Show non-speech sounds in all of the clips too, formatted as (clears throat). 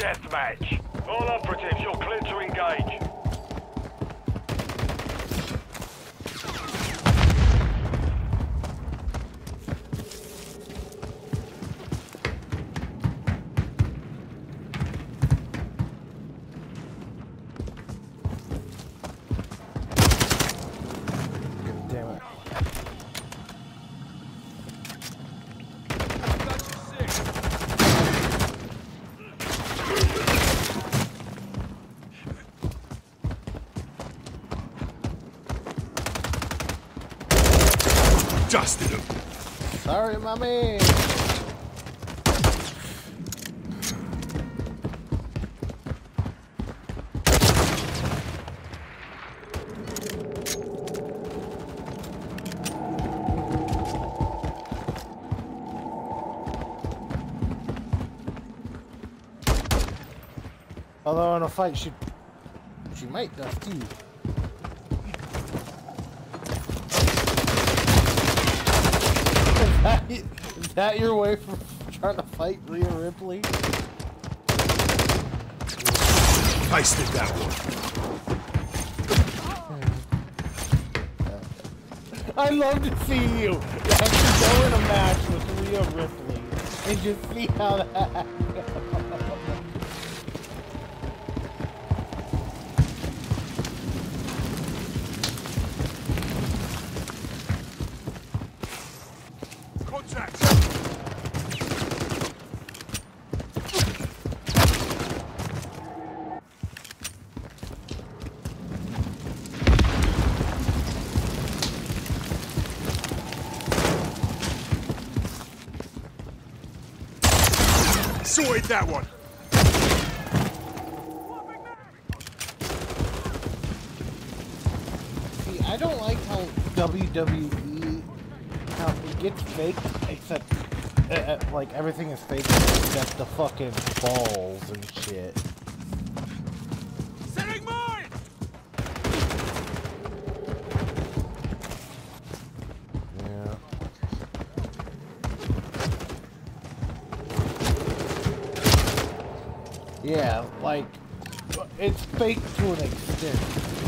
deathmatch. All operatives, you're clear to engage. Mommy. Although in a fight, she she might dust you. Is that, is that your way for trying to fight Rhea Ripley? I Heisted that one. I love to see you actually go in a match with Rhea Ripley and just see how that Contact. That one. See, I don't like how WWE how it gets fake, except uh, uh, like everything is fake except the fucking balls and shit. Setting mine. Yeah. Yeah, like it's fake to an extent.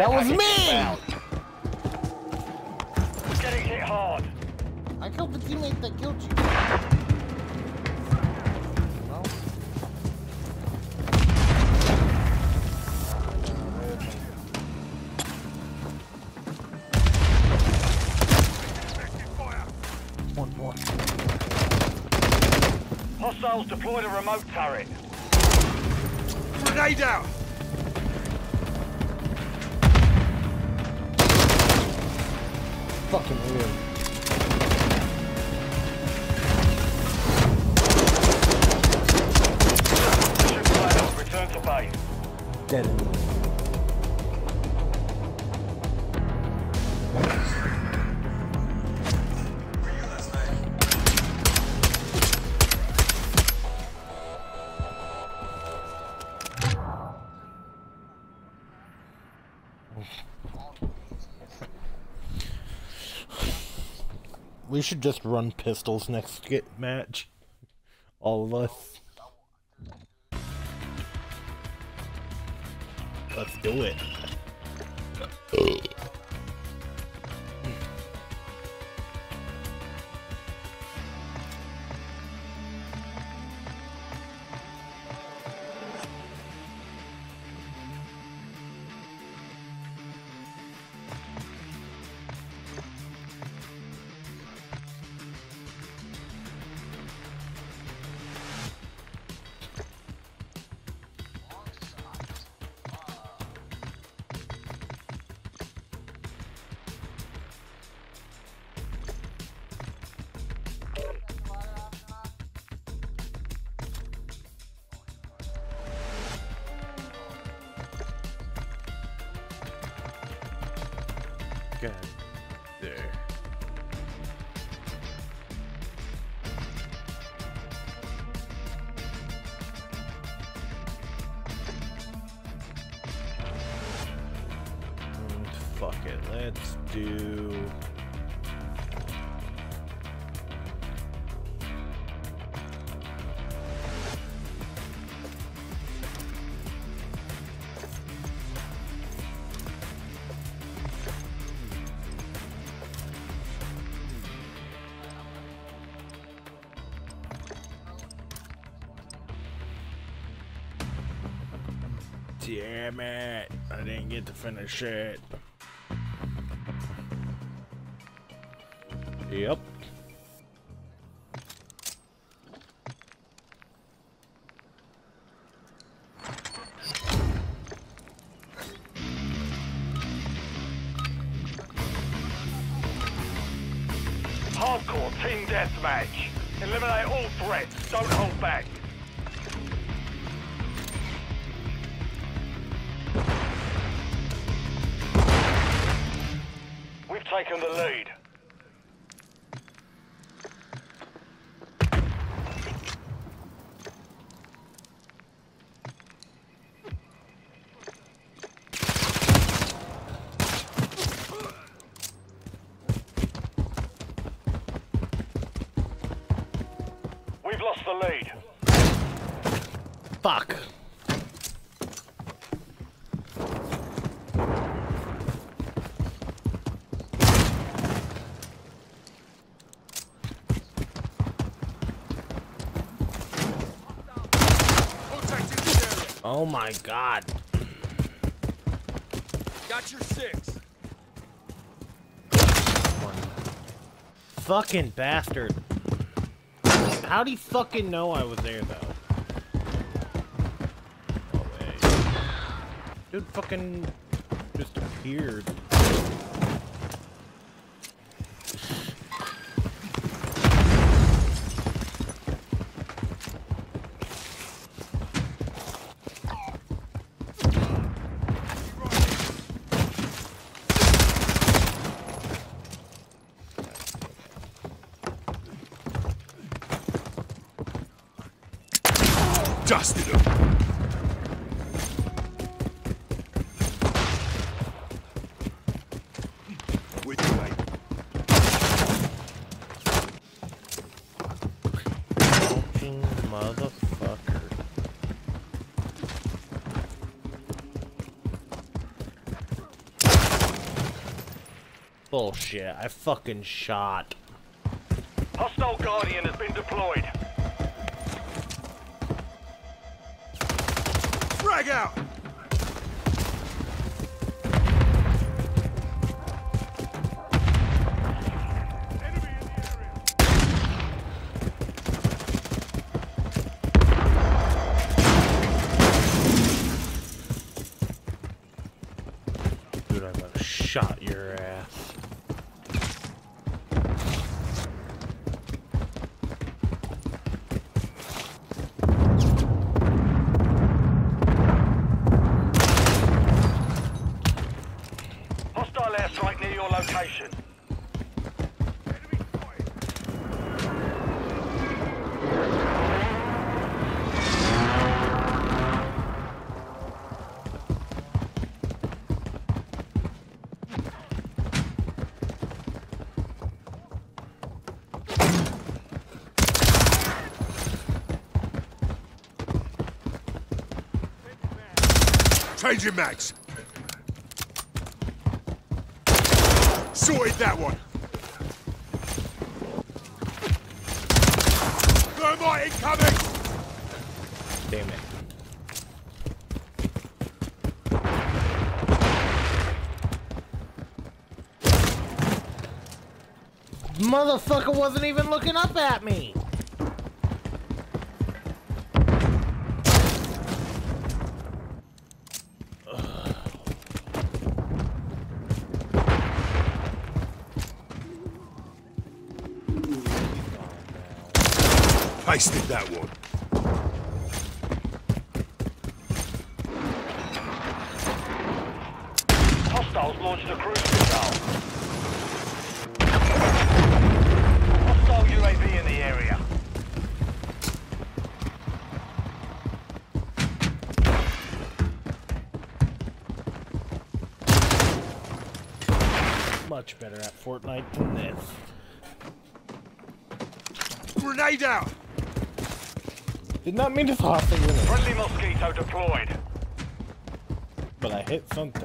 That was me! Deployed a remote turret. Grenade out! We should just run pistols next match. All of us. God. There. Mm, Fuck it, let's do... Damn it! I didn't get to finish it. Oh my god. Got your six. Fucking bastard. How'd he fucking know I was there though? Oh, no way. Dude fucking just appeared. Dusted him. With you. Fucking motherfucker. Bullshit. I fucking shot. Hostile Guardian has been deployed. Frag out! Changing mags. Sorted that one. Thermite incoming! Damn it. Motherfucker wasn't even looking up at me. Pasted that one. Hostiles launched a cruise missile. Hostile UAV in the area. Much better at Fortnite than this. Grenade out! Did not mean to toss the grenade, Friendly Mosquito deployed. but I hit something.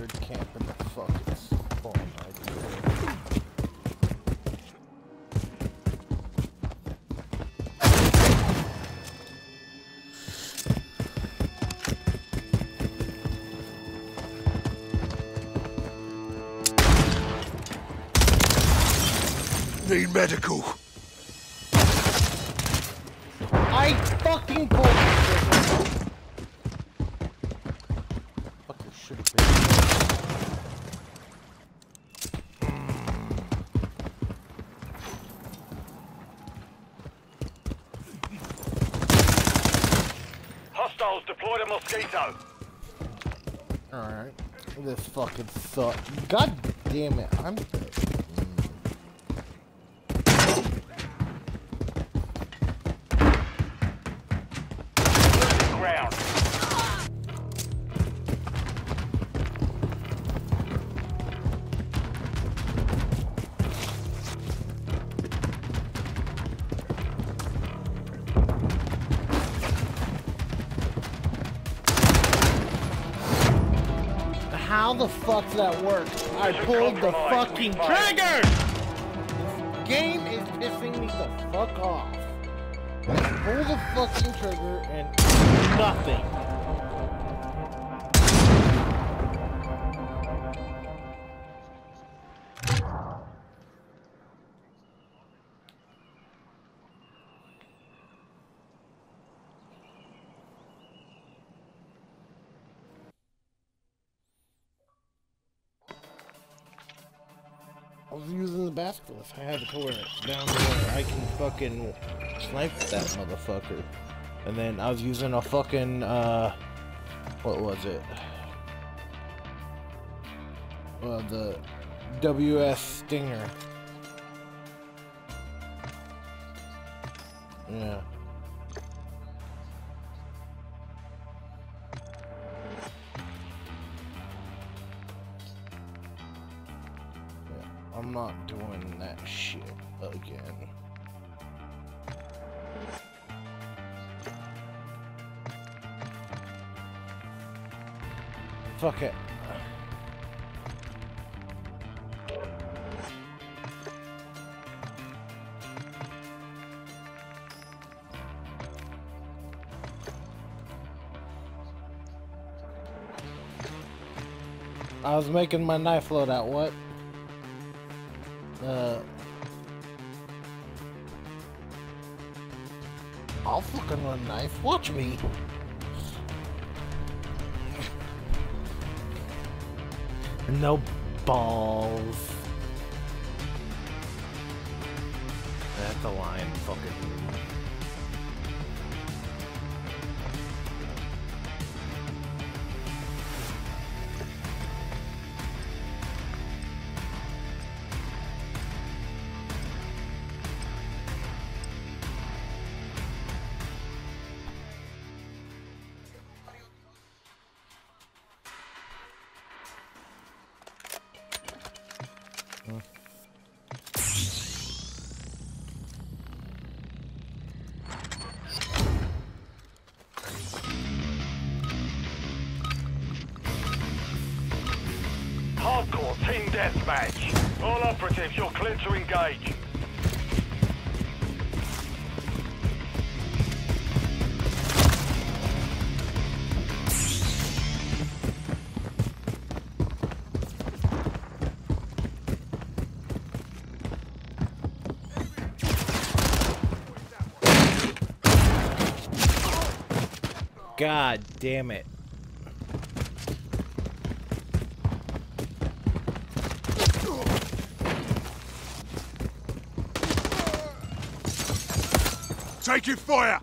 Bastard camping the fucking spawn. I do. Need medical. This fucking suck. God damn it. I'm. How the fuck did that work? I pulled the fucking trigger! This game is pissing me the fuck off. I pull the fucking trigger and nothing. Basilisk. I had a it down to where I can fucking snipe that motherfucker. And then I was using a fucking, uh, what was it? Well, the WS Stinger. Yeah, Fuck it. I was making my knife load out, what? Uh. I'll fucking run knife. Watch me. No balls. That's a line, fucking. Damn it. Take Taking fire!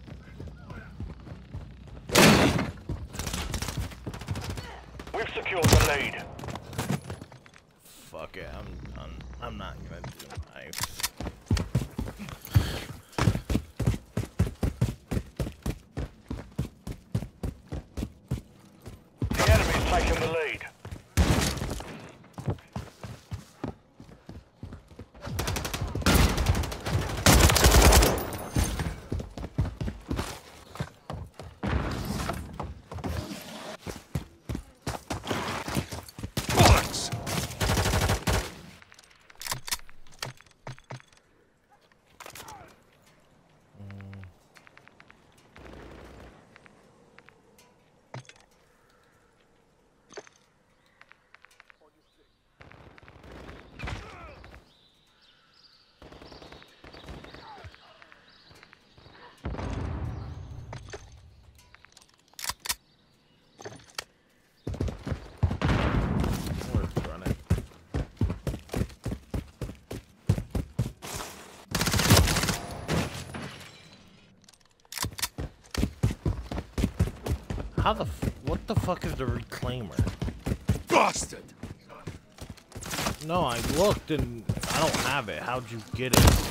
How the what the fuck is the reclaimer? Busted. No, I looked and I don't have it. How'd you get it?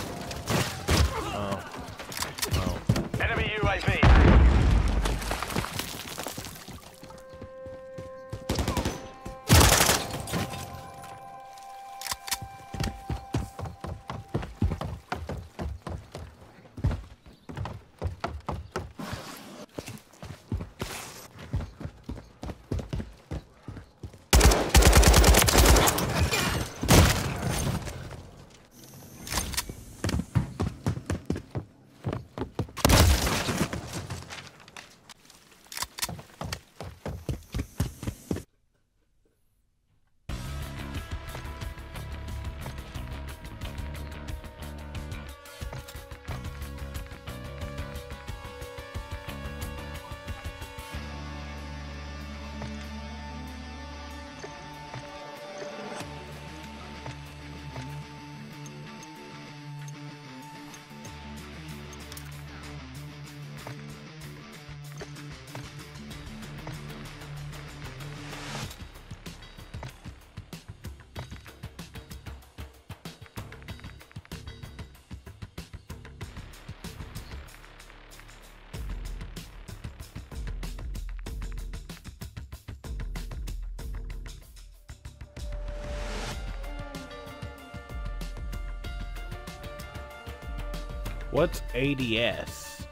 What's ADS?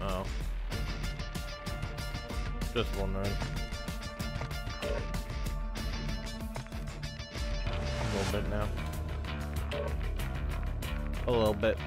Oh. Just wondering. A little bit now. A little bit.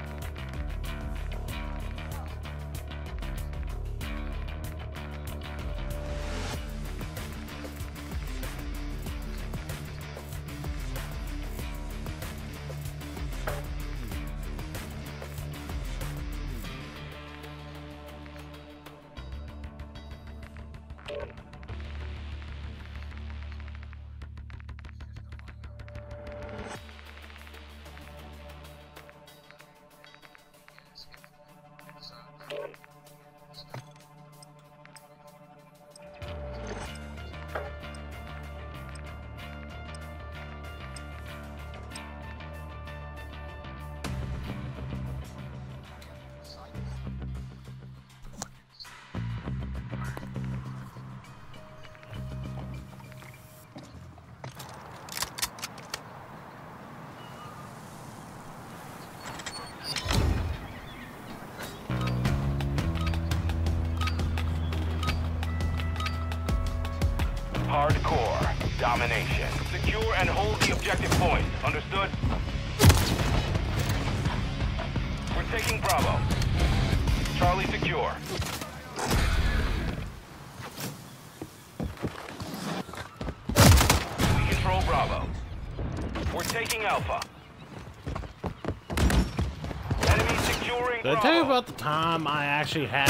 time I actually had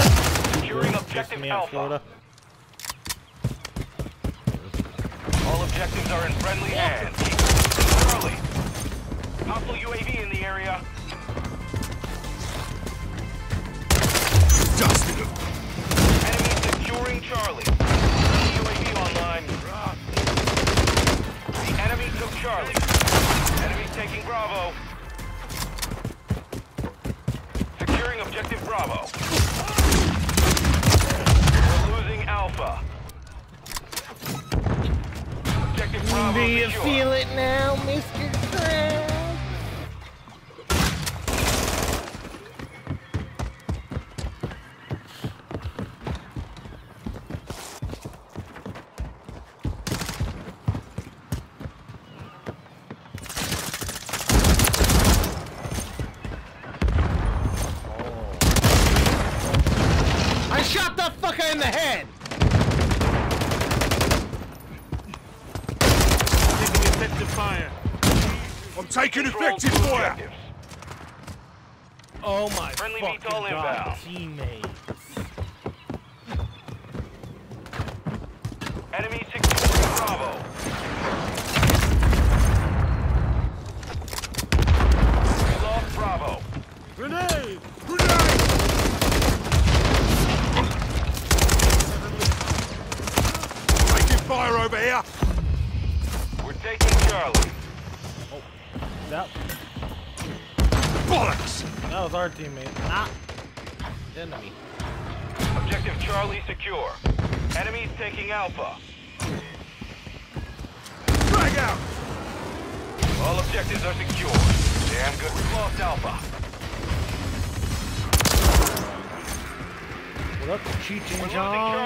securing objective Alpha. Florida. Mr. What up,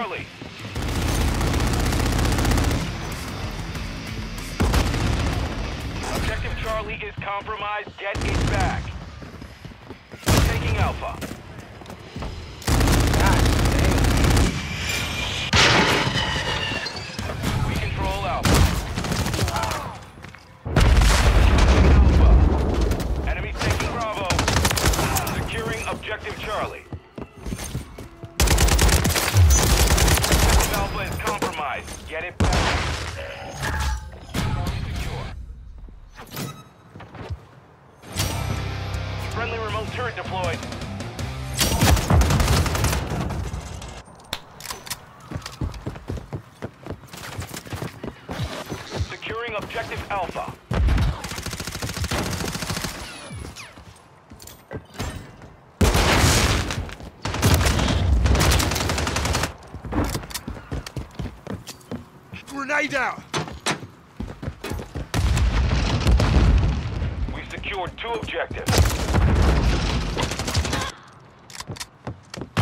We've secured two objectives.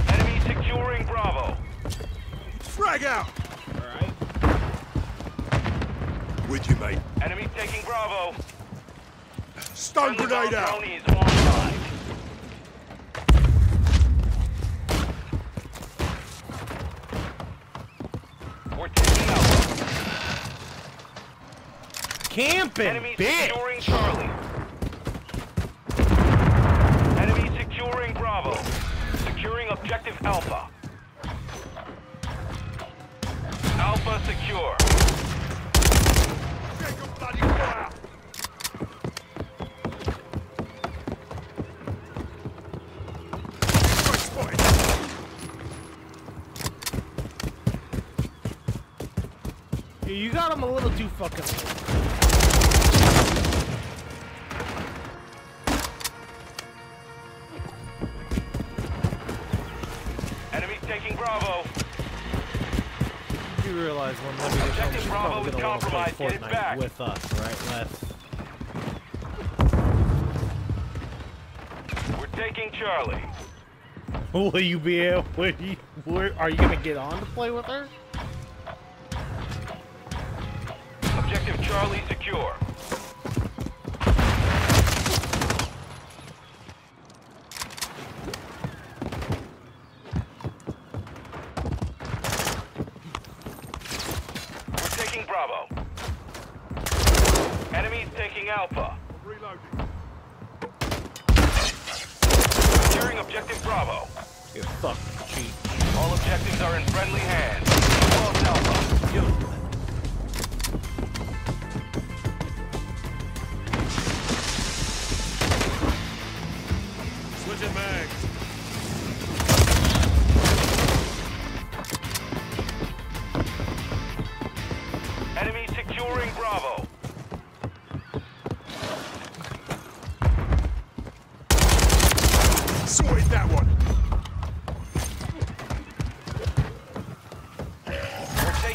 Enemy securing Bravo. Frag out! Alright. With you, mate. Enemy taking Bravo. Stun grenade out! drone is online. We're taking Alpha. Camping, Enemy bitch! securing Charlie. Enemy securing Bravo. Securing objective Alpha. Alpha secure. You got him a little too fucking late. You realize when Lemmy gets home, she's Bravo probably is gonna want to play compromised. Get it back. Fortnite with us, right, Les? We're taking Charlie. (laughs) Will you be able? Will you, where, are you gonna get on to play with her?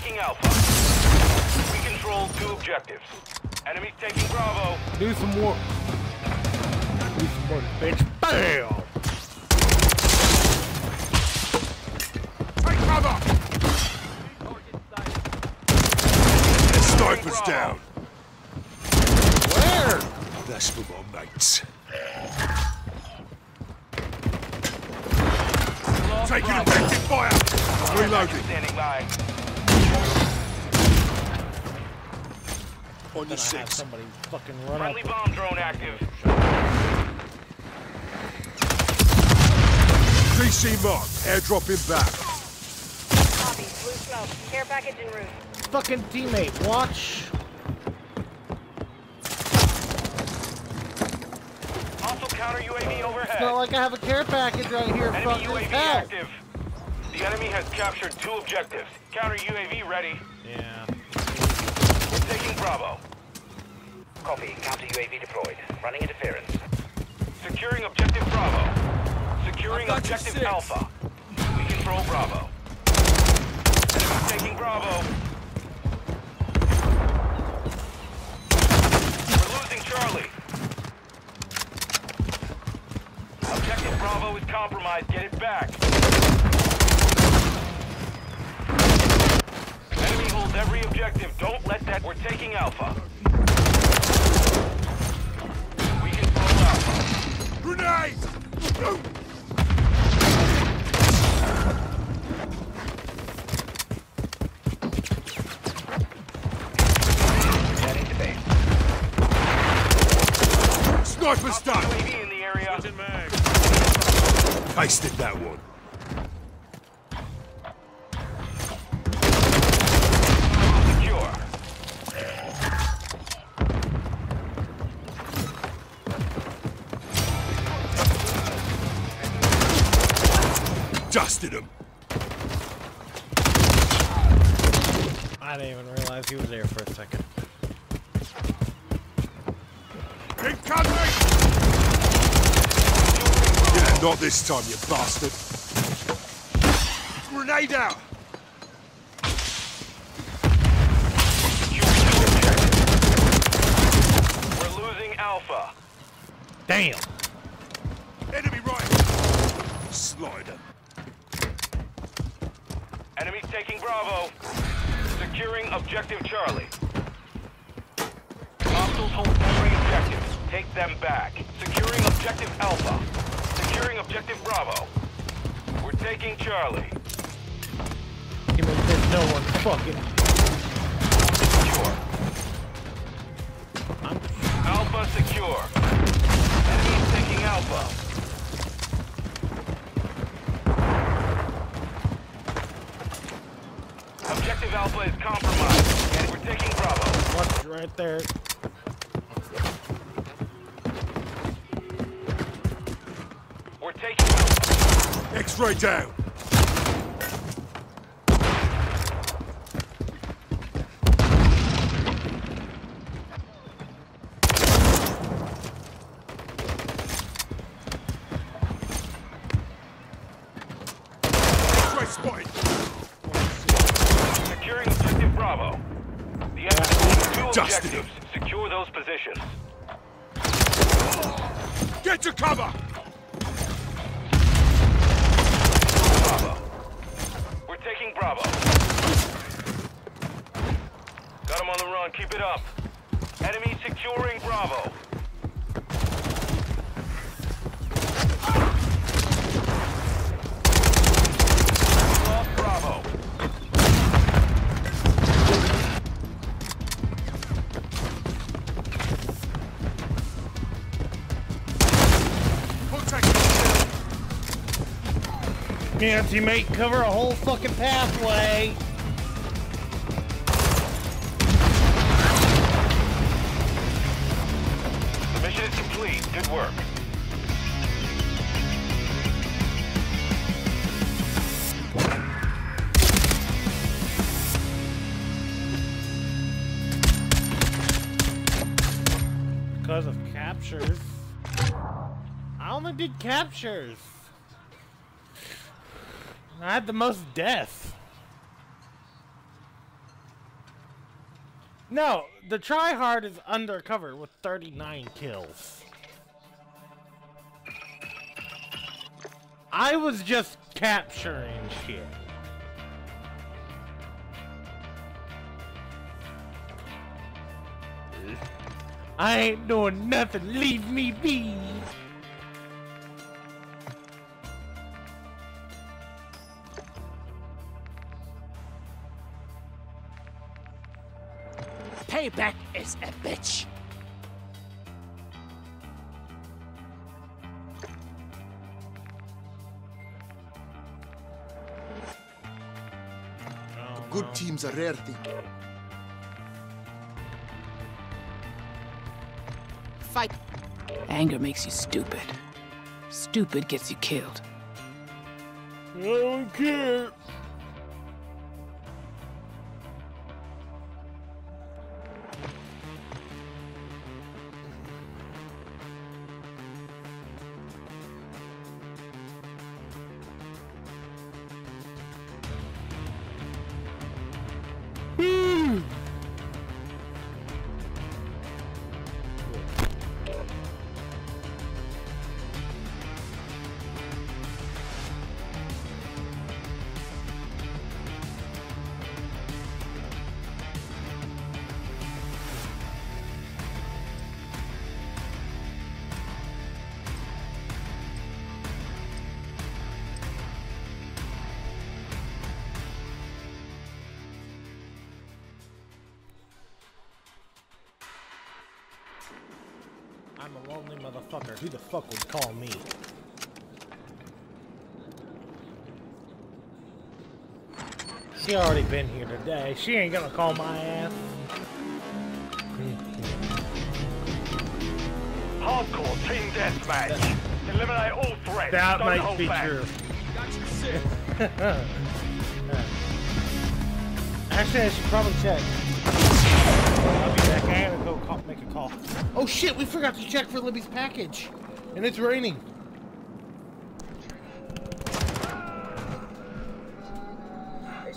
Taking Alpha. We control two objectives. Enemies taking Bravo. Do some more. Do some more, bitch. Bam! Take cover! The sniper's down. Where? That's for my mates. Taking Bravo. effective fire! I'm reloading. Standing by. On your Gonna have six. somebody fucking run Friendly up. bomb drone active. PC mark. Airdrop inbound. Copy. Blue smoke. Care package en route. Fucking teammate, watch. Hostile counter UAV overhead. It's not like I have a care package right here. Enemy Fucking UAV hell. active. The enemy has captured two objectives. Counter UAV ready. Yeah. Bravo. Copy. Counter UAV deployed. Running interference. Securing objective Bravo. Securing I've got you objective six. Alpha. We control Bravo. Enemy taking Bravo. We're losing Charlie. Objective Bravo is compromised. Get it back. Enemy holds every objective. Don't let that. We're taking Alpha. We control Alpha. Grenade! Heading to base. Sniper's done! Dusted him. I didn't even realize he was there for a second. Incoming! Yeah, not this time, you bastard. Grenade out! We're losing Alpha. Damn! Enemy right! Slider. Enemies taking Bravo. Securing objective Charlie. Hostiles hold every objective. Take them back. Securing objective Alpha. Securing objective Bravo. We're taking Charlie. This, no one fucking. Secure. Alpha secure. Enemies taking Alpha. Objective Alpha is compromised. And we're taking Bravo. watch right there. We're taking X-ray down. Yeah, teammate, cover a whole fucking pathway. Mission is complete. Good work. Because of captures. I only did captures. I had the most deaths. No, the tryhard is undercover with 39 kills. I was just capturing shit. I ain't doing nothing. Leave me be. Payback is a bitch. Good team's a rare thing. Fight. Anger makes you stupid. Stupid gets you killed. I don't care. Here today. She ain't gonna call my ass. Hardcore team deathmatch. Eliminate all threats. That Don't might be back. true. (laughs) Actually, I should probably check. I'll be back. I gotta go call, make a call. Oh shit, we forgot to check for Libby's package. And it's raining.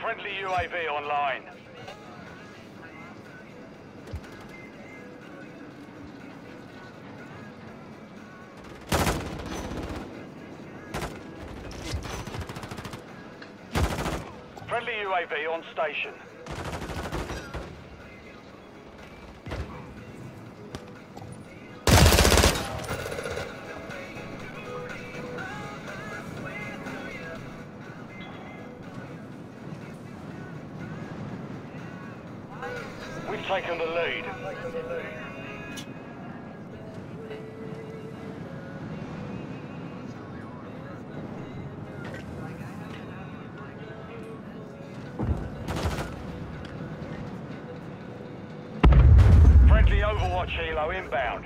Friendly UAV online. Friendly UAV on station. Taken the lead. Friendly Overwatch helo inbound.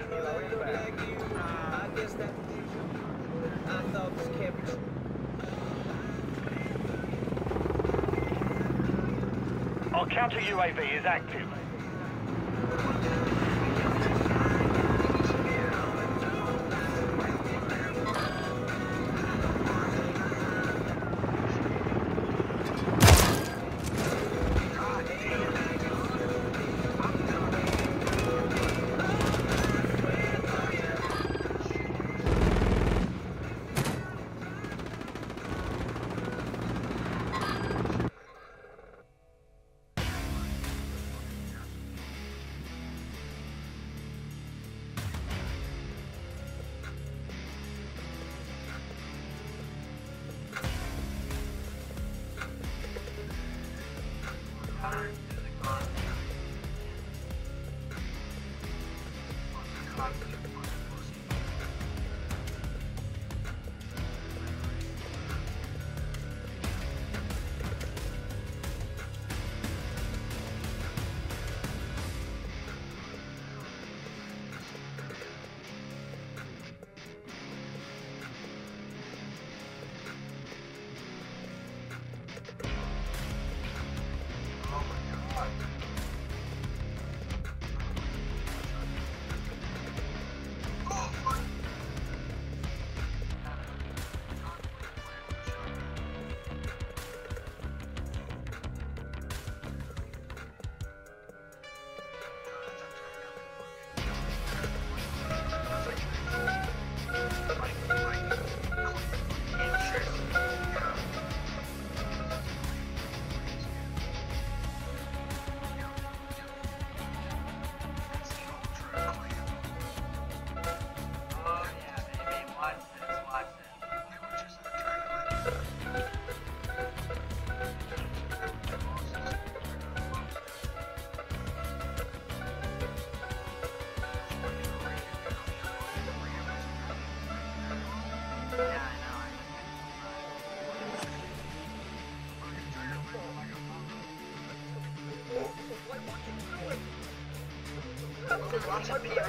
Our counter UAV is active. Oh.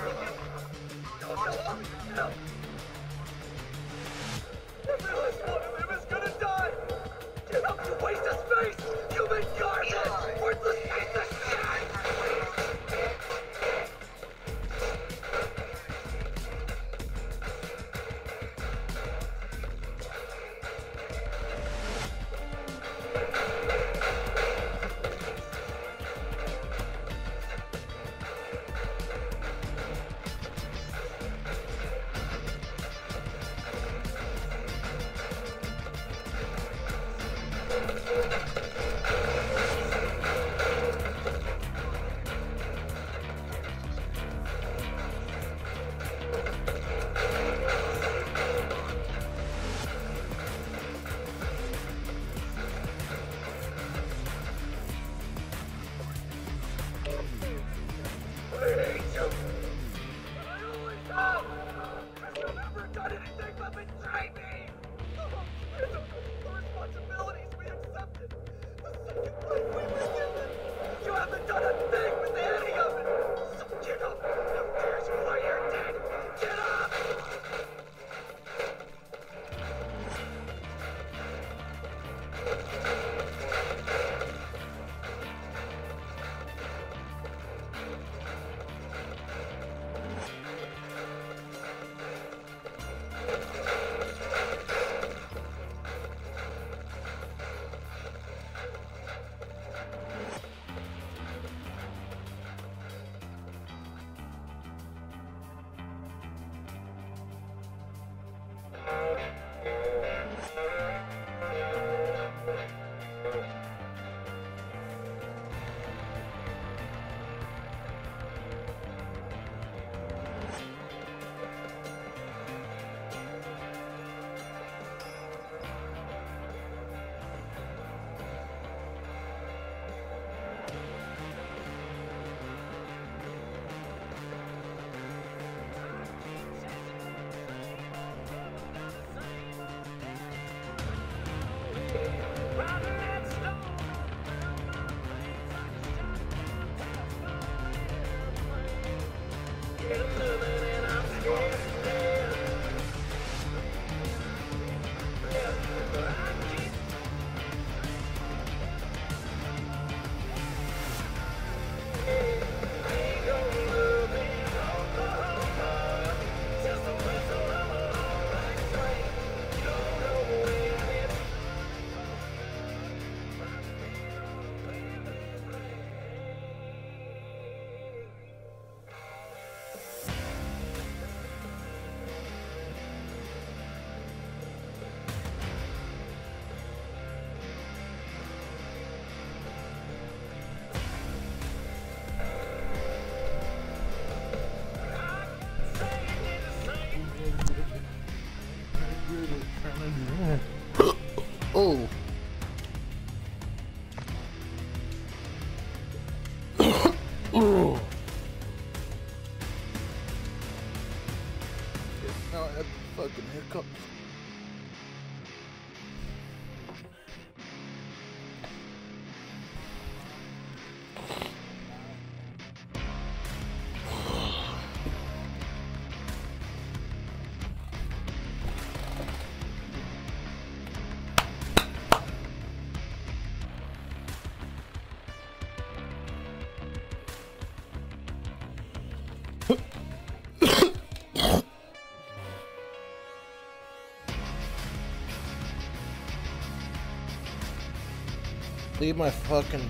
Leave my fucking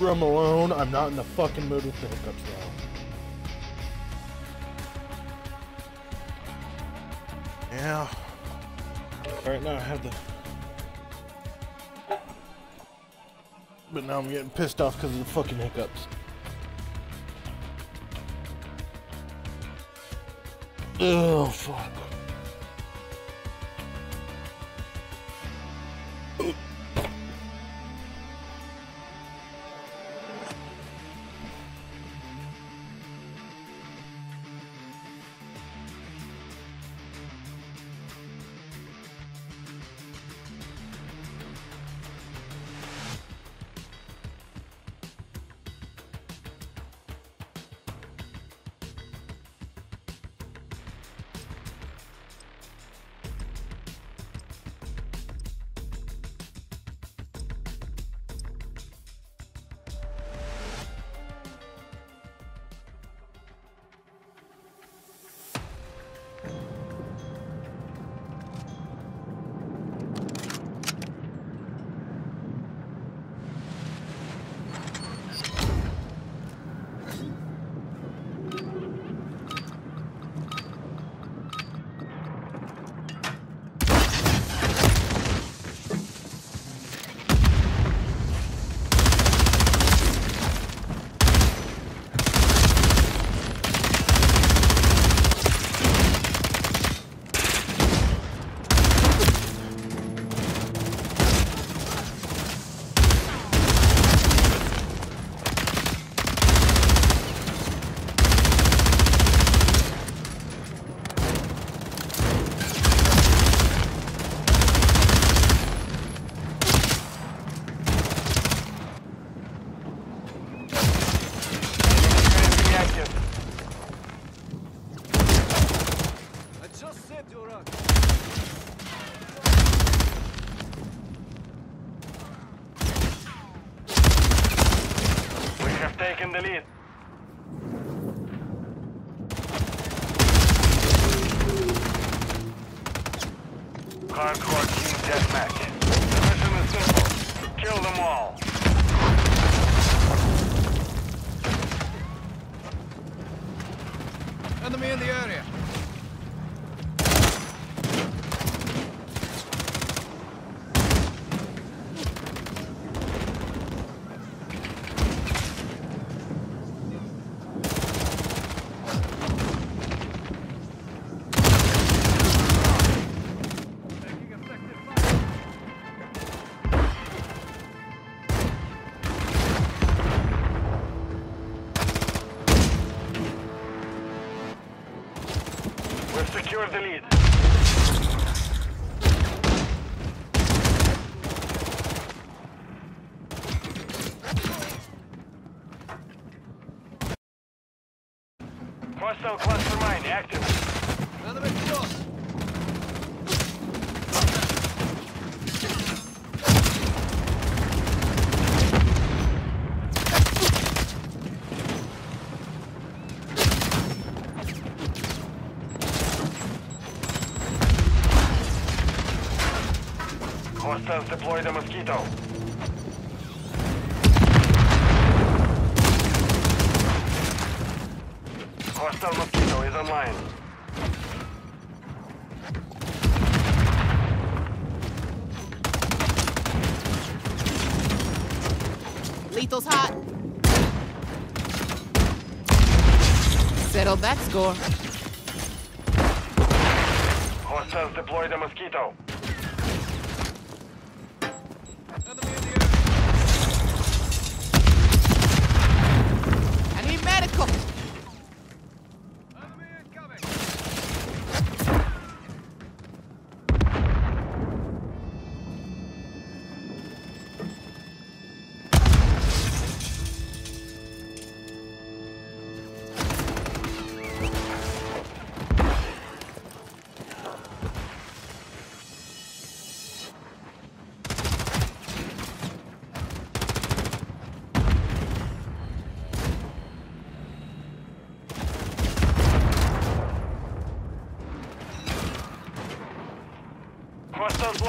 room alone. I'm not in the fucking mood with the hiccups now. Yeah. Right now I have the. But now I'm getting pissed off because of the fucking hiccups. Oh fuck. Have taken the lead. Cluster mine active. Enemy close. Hostiles deploy the mosquito. Hostile mosquito is online. Lethal's hot. Settle that score.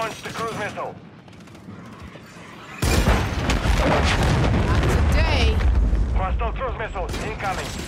Launched the cruise missile. Not today. Hostile cruise missile incoming.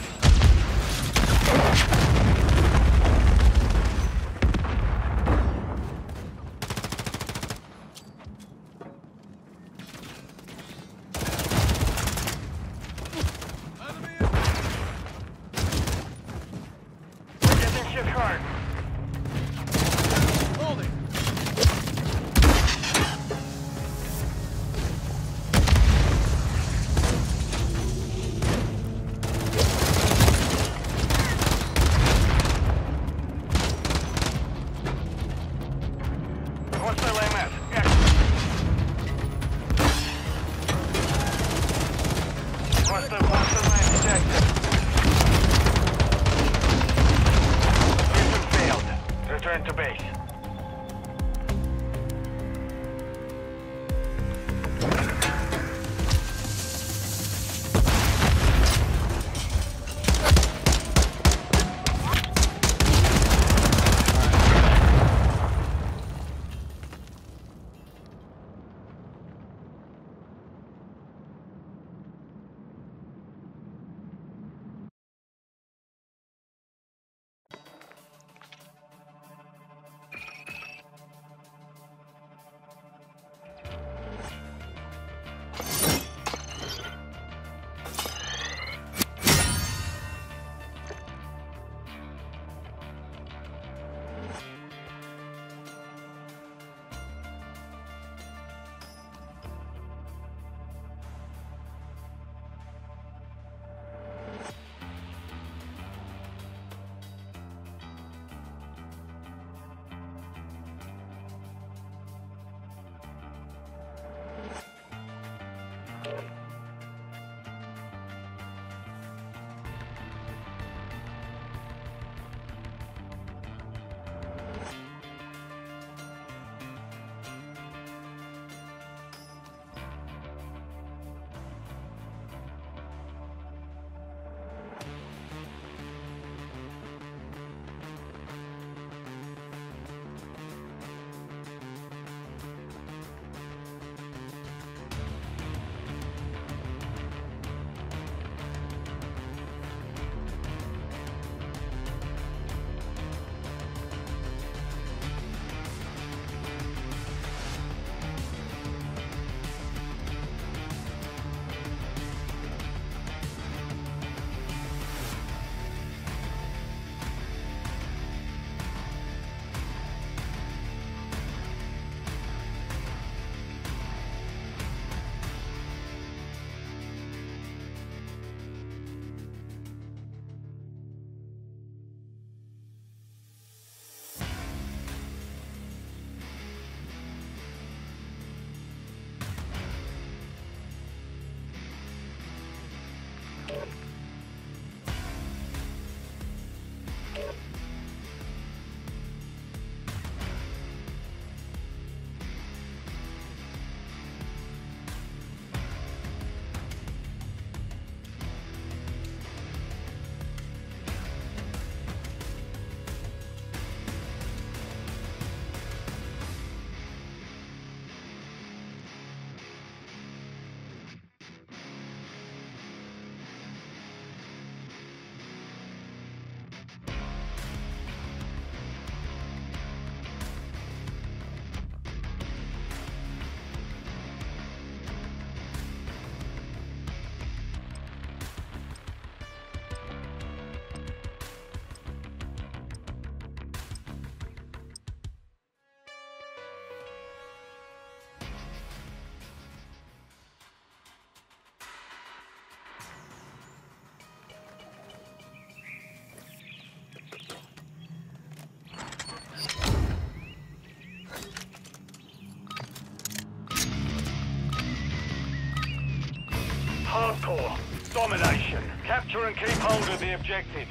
hardcore. Domination. Capture and keep hold of the objectives.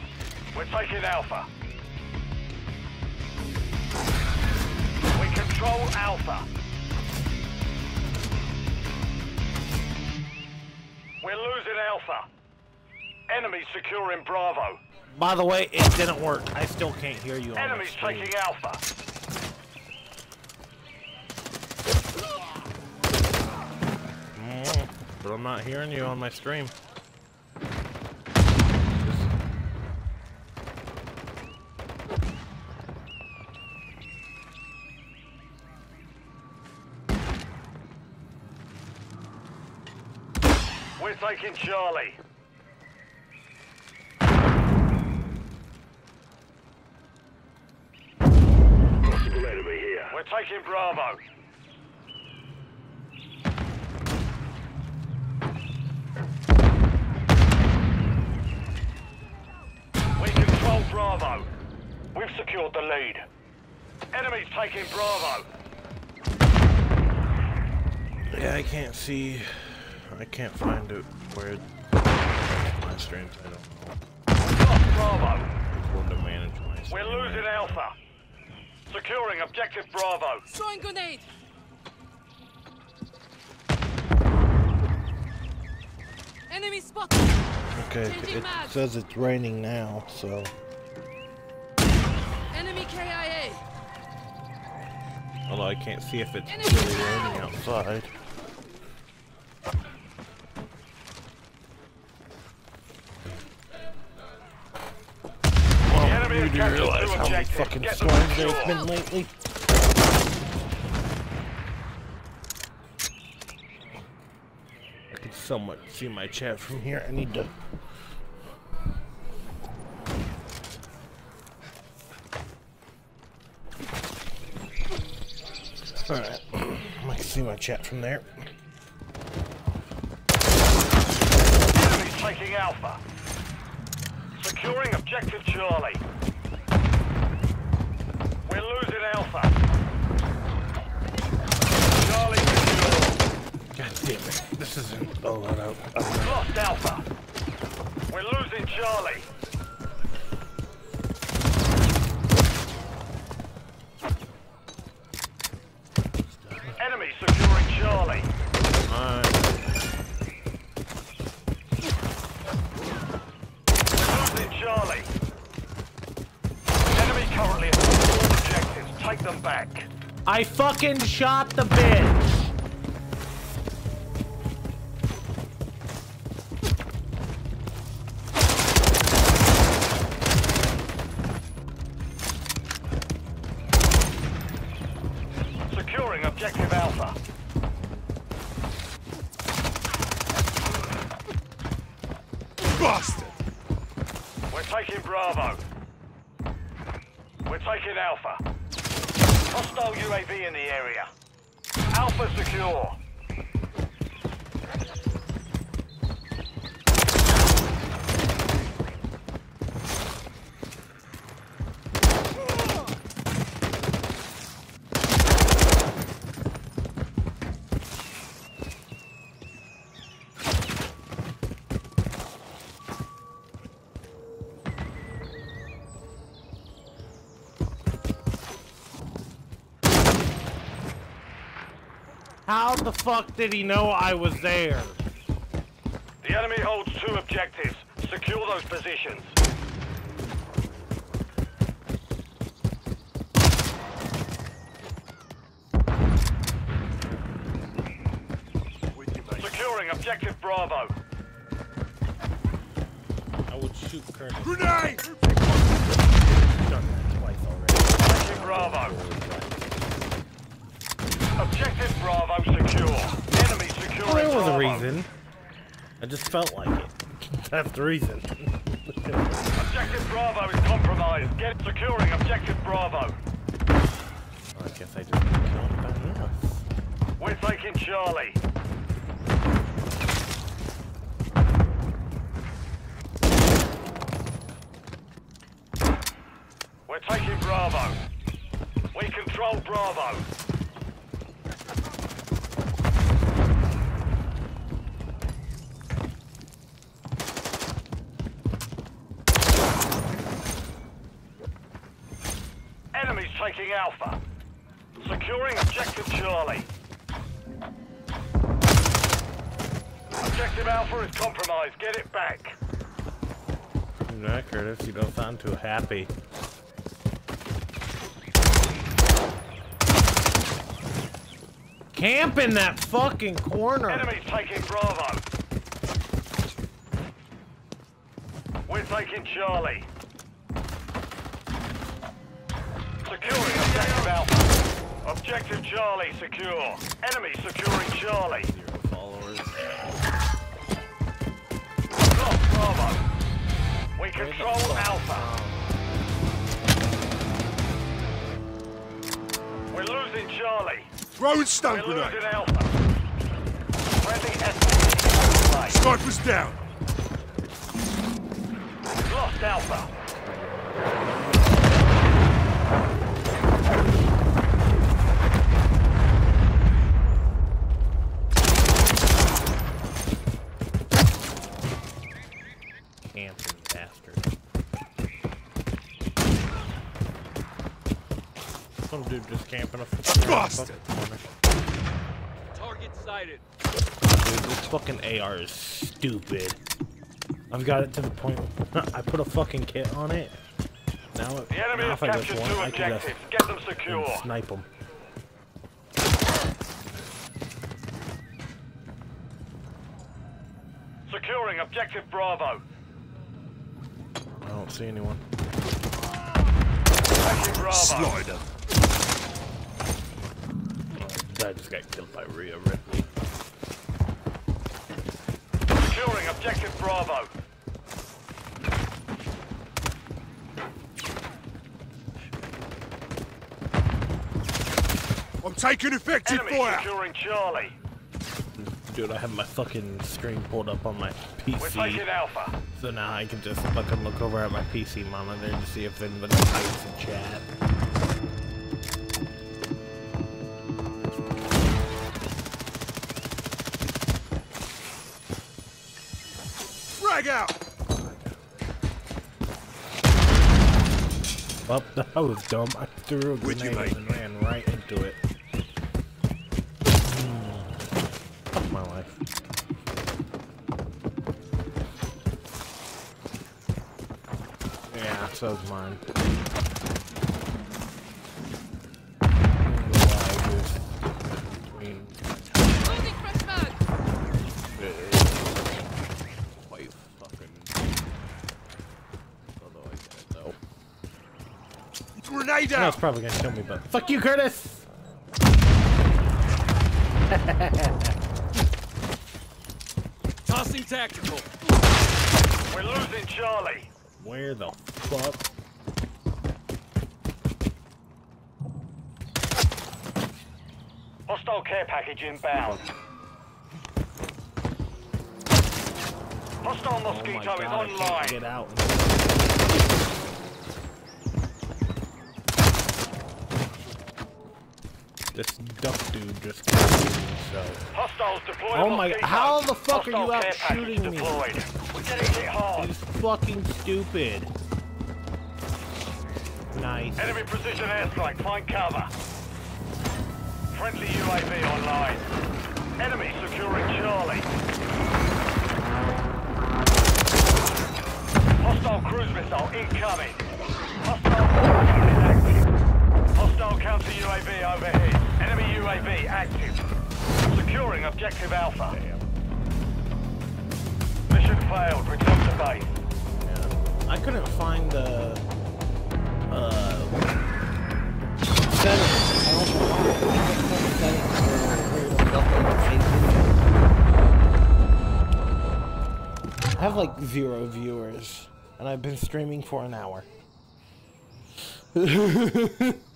We're taking Alpha. We control Alpha. We're losing Alpha. Enemy securing Bravo. By the way, it didn't work. I still can't hear you. Enemy's taking Alpha. Mm but I'm not hearing you on my stream. We're taking Charlie. Possible enemy here. We're taking Bravo. We control Bravo. We've secured the lead. Enemy's taking Bravo. Yeah, I can't see. I can't find it where my streams. I don't know. Lost Bravo. When to manage my stream. We're losing Alpha. Securing objective Bravo. Throwing grenade! Enemy spotted! Okay, Changing it mag. says it's raining now, so Enemy KIA! although I can't see if it's Enemy really raining outside. The You do realize how many fucking storms there's secure. been lately? I can somewhat see my chat from here. I need to. Alright. (clears throat) I can see my chat from there. Enemy's taking Alpha. Securing objective Charlie. We're losing Alpha. Charlie secure. God damn it. This isn't. No, no. Oh, Lost Alpha. Fucking shot the bitch! The fuck did he know I was there? The enemy holds two objectives. Secure those positions. Securing objective Bravo. I would shoot Colonel. Grenade! Done that twice already. Taking Bravo. Objective Bravo secure. Enemy securing Well, there was Bravo. a reason. I just felt like it. That's the reason. Taking Alpha. Securing objective Charlie. Objective Alpha is compromised. Get it back. No, Curtis, you don't sound too happy. Camp in that fucking corner. Enemies taking Bravo. We're taking Charlie. Objective Charlie secure. Enemy securing Charlie. Zero followers. Lost Bravo. We control Alpha. We're losing Charlie. Throwing stun We're grenade. losing Alpha. Friendly SMG. Sniper's down. Lost Alpha. Camping bastard. Some dude just camping a fucking Bastard. corner. Target sighted. Dude, this fucking AR is stupid. I've got it to the point (laughs) I put a fucking kit on it. Now, it, The enemy now if I just captured want, I can just. Get them secure. snipe them. Securing objective Bravo. I don't see anyone. Taking Bravo. Slider. I just got killed by Rhea Ripley. Securing objective Bravo. I'm taking effective Enemy fire. securing Charlie. Dude, I have my fucking screen pulled up on my We're PC. taking Alpha. So now I can just fucking look over at my PC monitor to see if anybody types in chat. Frag out. Well, (laughs) that was dumb. I threw a you, grenade and ran right into it. Fuck my life. Yeah, so's mine. I don't know why I just- between- Quite fucking- Although I get it, though. Grenade That's out. probably gonna kill me, but fuck you, Curtis. (laughs) Tossing tactical. We're losing Charlie. Where the fuck? Hostile care package inbound. Hostile Oh my Mosquito is god, I can't online. get out. This just himself. Hostiles deployed Oh my- how the fuck are you out shooting me? We're getting hit hard. He's fucking stupid. Nice. Enemy precision airstrike. Find cover. Friendly UAV online. Enemy securing Charlie. Hostile cruise missile incoming. Hostile mortar unit active. Hostile counter UAV overhead. UAV active. Securing objective Alpha. Mission failed. Return to base. Yeah. I couldn't find the uh I have like zero viewers, and I've been streaming for an hour. (laughs)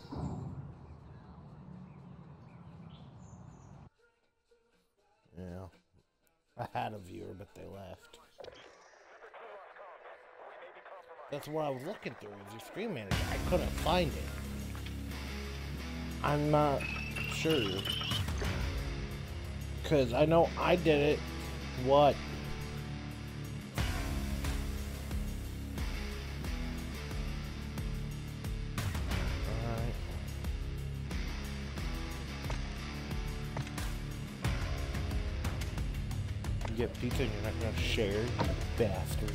That's what I was looking through, was your screen manager. I couldn't find it. I'm not sure. Because I know I did it. What? You get pizza and you're not gonna share, you bastard.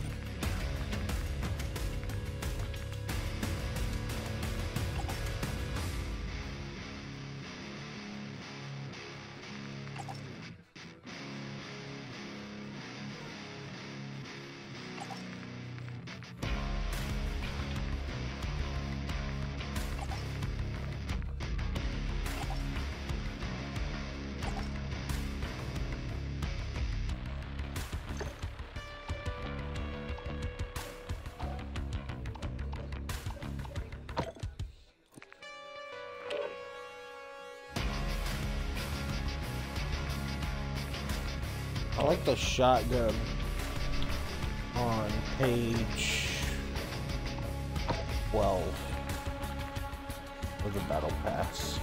Shotgun on page 12 of the battle pass.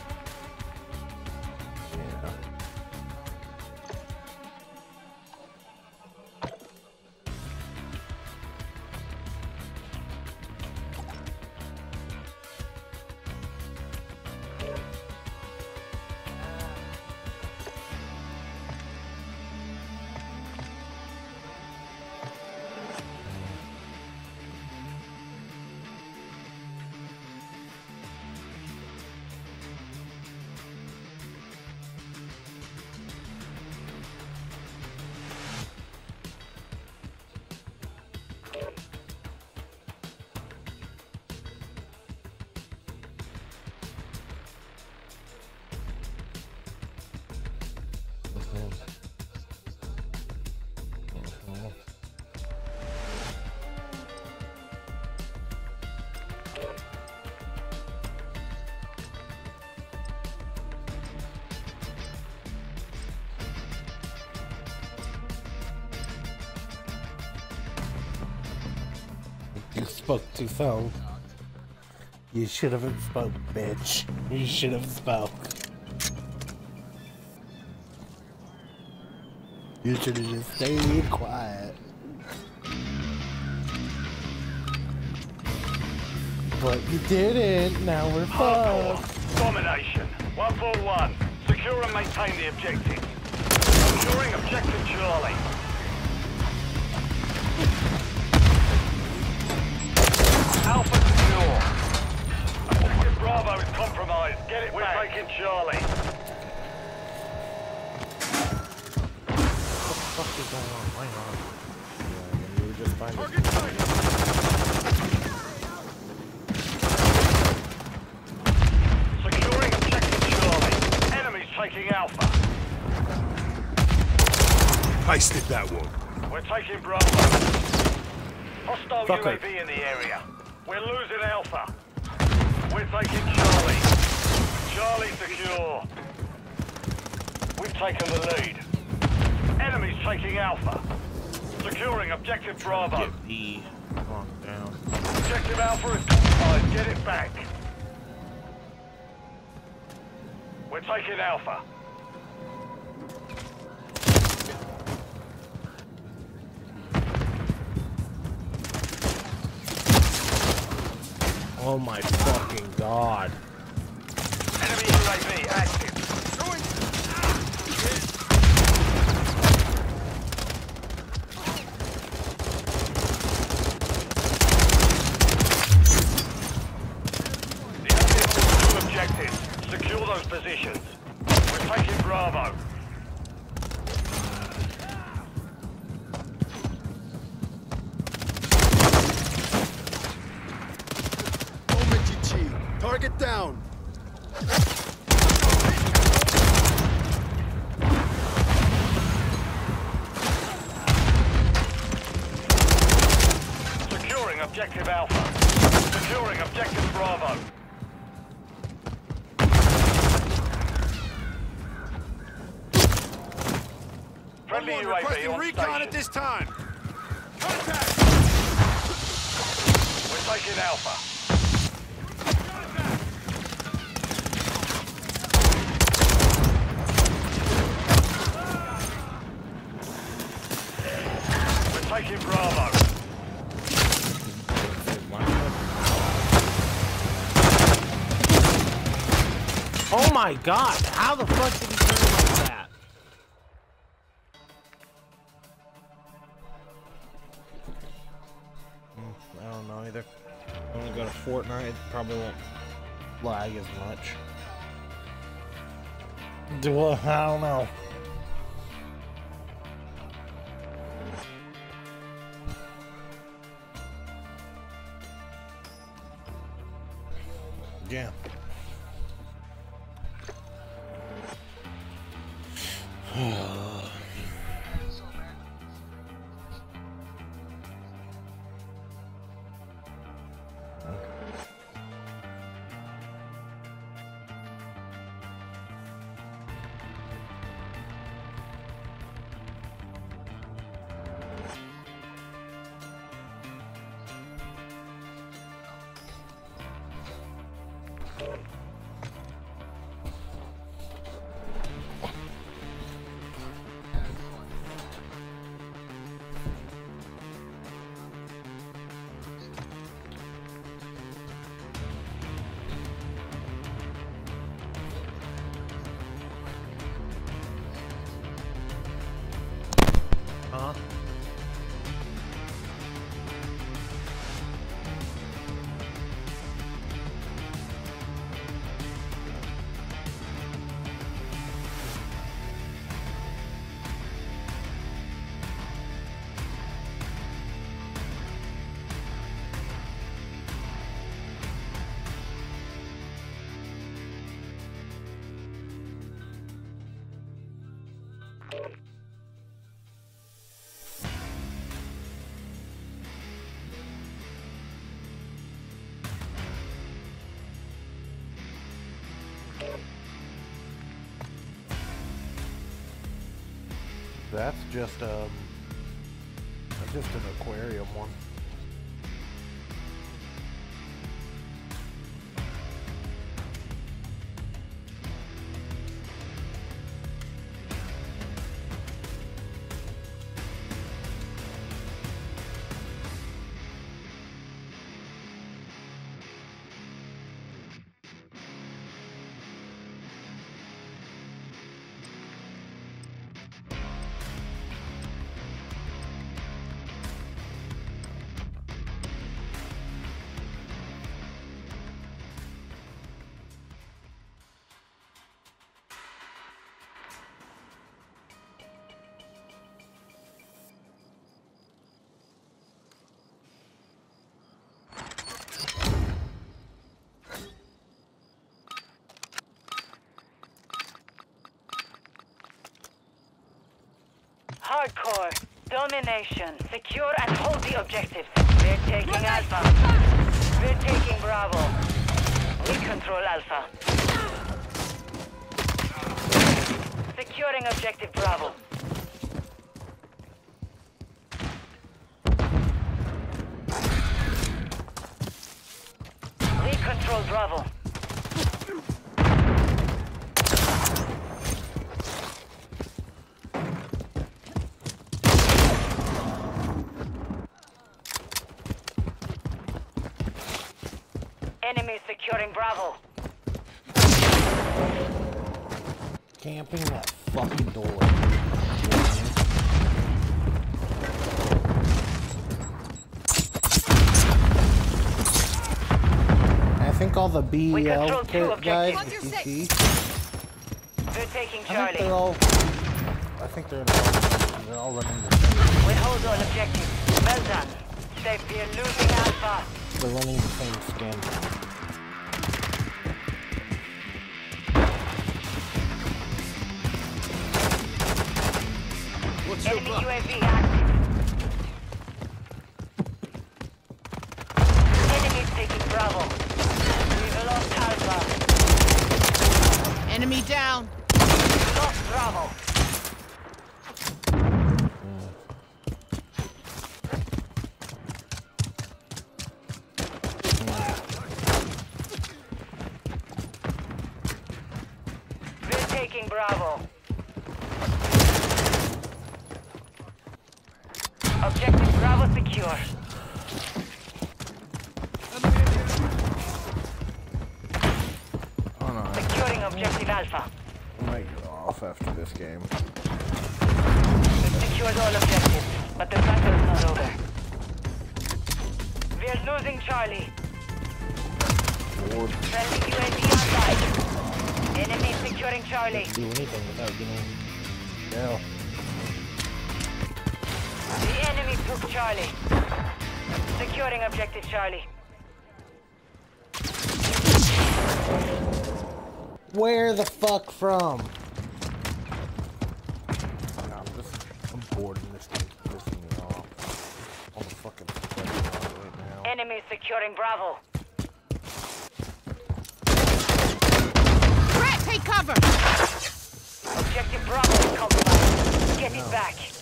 Too soon. You should have spoke, bitch. You should have spoke. You should have just stayed quiet. But you didn't. Now we're fucked. Domination. One for one. Secure and maintain the objective. Securing objective Charlie. Is compromised. Get it We're back. taking Charlie. What the fuck is going on? Hang on. Yeah, we were just finding. Securing objective Charlie. Enemies taking Alpha. Pasted that one. We're taking Bravo. Hostile Fucker. UAV in the area. We're losing Alpha. We're taking Charlie. Charlie secure. We've taken the lead. Enemies taking Alpha. Securing objective Bravo. Get E. Calm down. Objective Alpha is compromised. Get it back. We're taking Alpha. Oh my fucking god. UAV active. My god! How the fuck did he turn like that? Hmm, I don't know either. I'm gonna go to Fortnite, it probably won't lag as much. Do I? I don't know. That's just um just an aquarium one. Hardcore. Domination. Secure and hold the objectives. We're taking Alpha. We're taking Bravo. We control Alpha. Securing objective Bravo. We control Bravo. Enemy securing Bravo. Camping that fucking door. Oh, I think all the BL kit guys, objectives. the CC, We're taking I think Charlie. they're all. I think they're all, they're all running the same. We hold all objectives. Well done. We're losing Alpha. They're running the same skin. Enemy? UAV active. Enemy taking Bravo. We've lost Alpha. Enemy down. Lost Bravo. We're taking Bravo. Objective Bravo secure. Oh no, Securing objective Alpha. I might get off after this game. We've secured all objectives, but the battle is not over. We're losing Charlie. Lord, Friendly UAV online. Enemy securing Charlie. do anything without getting down. The enemy Charlie. Securing objective Charlie. Where the fuck from? Nah, I'm just, I'm bored in this game. Pissing me off. I'm fucking right now. Enemy securing Bravo. Rat, take cover. Objective Bravo is compromised. Get it back.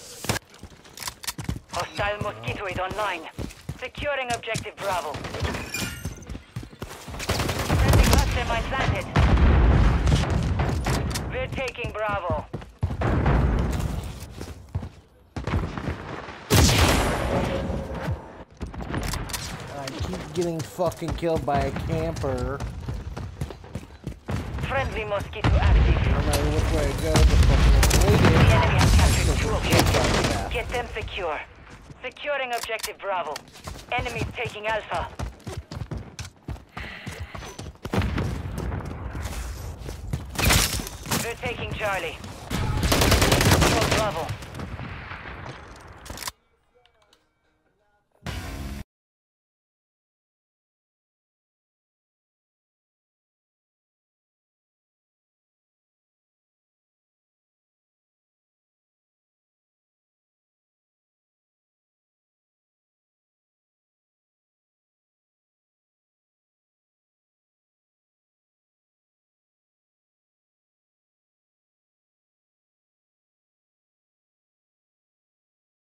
Mosquito is online. Securing objective Bravo. Sending cluster mine planted. We're taking Bravo. I keep getting fucking killed by a camper. Friendly mosquito active. No matter which way I go, the fucking The enemy has captured two objectives. Get them secure. Securing objective Bravo. Enemy taking Alpha. They're taking Charlie. Bravo.